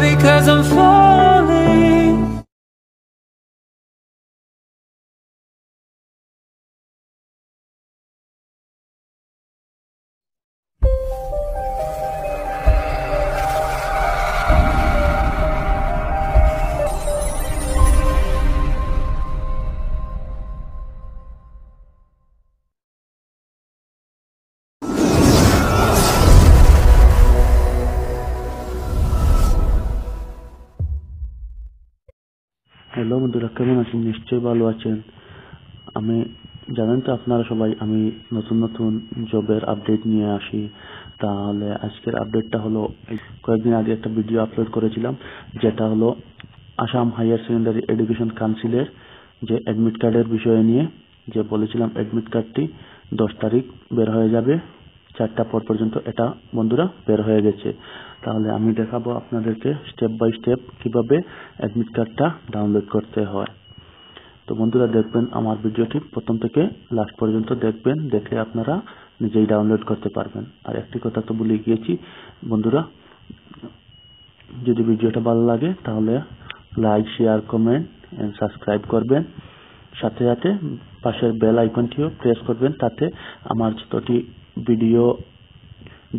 because I'm. Hello বন্ধুরা কেমন আছেন? নিশ্চয়ই ভালো আছেন। আমি জানেন তো আপনারা সবাই, আমি নতুন নতুন জবের আপডেট নিয়ে আসি। তাহলে আজকের আপডেটটা হলো, কয়েকদিন আগে একটা ভিডিও আপলোড করেছিলাম, যেটা হলো আসাম হাইয়ার সেকেন্ডারি এডুকেশন কাউন্সিলের যে অ্যাডমিট কার্ডের বিষয়ে নিয়ে, যে বলেছিলাম অ্যাডমিট কার্ডটি দশ তারিখ বের হয়ে যাবে। চারটা পর পর্যন্ত এটা, বন্ধুরা, বের হয়ে গেছে। তাহলে আমি দেখাবো আপনাদেরকে স্টেপ বাই স্টেপ কীভাবে অ্যাডমিট কার্ডটা ডাউনলোড করতে হয়। তো বন্ধুরা, দেখবেন আমার ভিডিওটি প্রথম থেকে লাস্ট পর্যন্ত দেখবেন, দেখে আপনারা নিজেই ডাউনলোড করতে পারবেন। আর একটি কথা তো ভুলে গিয়েছি, বন্ধুরা, যদি ভিডিওটা ভালো লাগে, তাহলে like share comment and subscribe করবেন। সাথে সাথে পাশের বেল আইকনটিও প্রেস করবেন, তাতে আমার যতটি ভিডিও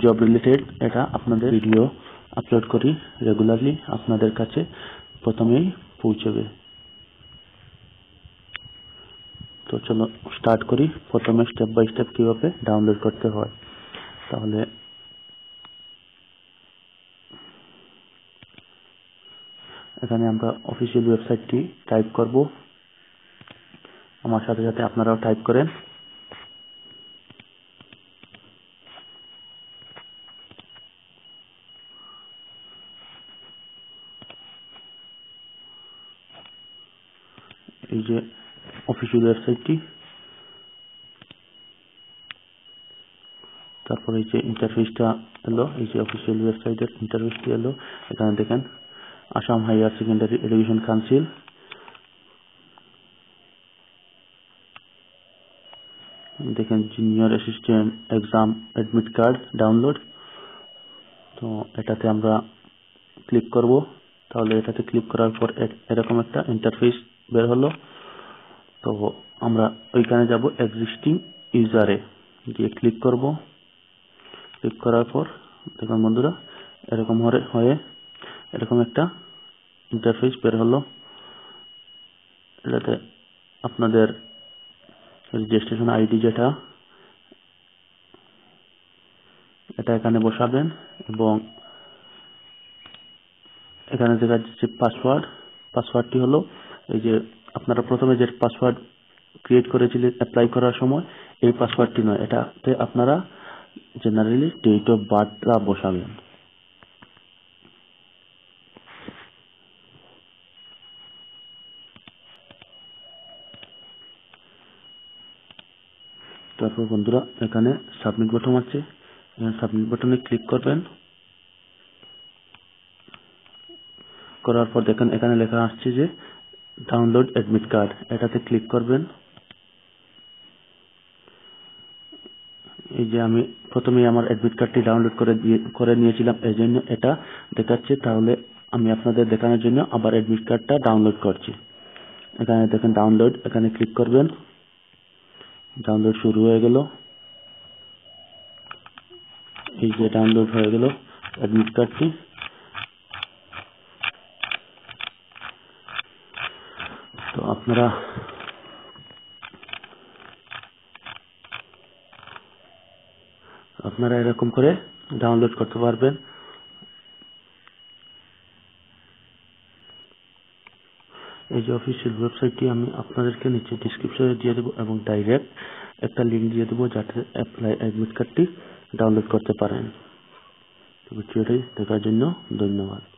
জব রিলেটেড এটা আপনাদের ভিডিও আপলোড করি রেগুলারলি আপনাদের কাছে প্রথমেই পৌঁছবে। তো চলো স্টার্ট করি। প্রথমে স্টেপ বাই স্টেপ কীভাবে ডাউনলোড করতে হয়। তাহলে এখানে আমরা অফিসিয়াল ওয়েবসাইটটি টাইপ করব। আমার সাথে সাথে আপনারাও টাইপ করেন। এই যে অফিসিয়াল ওয়েবসাইটটি তারপর এই যে ইন্টারফেসটা এলো, এই যে অফিসিয়াল ওয়েবসাইটের ইন্টারফেসটি এলো। এখানে দেখেন Assam higher secondary education council দেখেন junior assistant exam admit card download তো এটাতে আমরা ক্লিক করব। তাহলে এটাতে ক্লিক করার পর এরকম একটা ইন্টারফেস বের হলো। তো আমরা ওইখানে যাব এক্সিস্টিং ইউজারে গিয়ে ক্লিক করব। ক্লিক করার পর, দেখুন বন্ধুরা, এরকম হয়ে এরকম একটা ইন্টারফেস বের হলো। এটাতে আপনাদের রেজিস্ট্রেশন আইডি যেটা, এটা এখানে বসাবেন এবং এখানে দেখা যাচ্ছে পাসওয়ার্ড পাসওয়ার্ডটি হলো এই যে আপনারা প্রথমে যে পাসওয়ার্ড ক্রিয়েট করেছিলেন অ্যাপ্লাই করার সময়, এই পাসওয়ার্ডটি নয়, এটাতে আপনারা জেনারেলি ডেট অফ বার্থটা বসাবেন। তারপর বন্ধুরা, এখানে সাবমিট বাটন আছে। সাবমিট বাটনে ক্লিক করবেন। করার পর দেখেন, এখানে লেখা আসছে যে ডাউনলোড অ্যাডমিট কার্ড এটাতে ক্লিক করবেন। এই যে আমি প্রথমেই আমার অ্যাডমিট কার্ডটি ডাউনলোড করে দিয়ে, করে নিয়েছিলাম এই জন্য এটা দেখাচ্ছে। তাহলে আমি আপনাদের দেখানোর জন্য আবার অ্যাডমিট কার্ডটা ডাউনলোড করছি। এখানে দেখেন ডাউনলোড এখানে ক্লিক করবেন। ডাউনলোড শুরু হয়ে গেল। এই যে ডাউনলোড হয়ে গেল অ্যাডমিট কার্ডটি তো আপনারা আপনারা এরকম করে ডাউনলোড করতে পারবেন। এই যে অফিসিয়াল ওয়েবসাইটটি আমি আপনাদেরকে নিচে ডিসক্রিপশনে দিয়ে দেবো এবং ডাইরেক্ট একটা লিঙ্ক দিয়ে দেবো যাতে অ্যাপ্লাই অ্যাডমিট কার্ডটি ডাউনলোড করতে পারেন। ভিডিওটি দেখার জন্য ধন্যবাদ।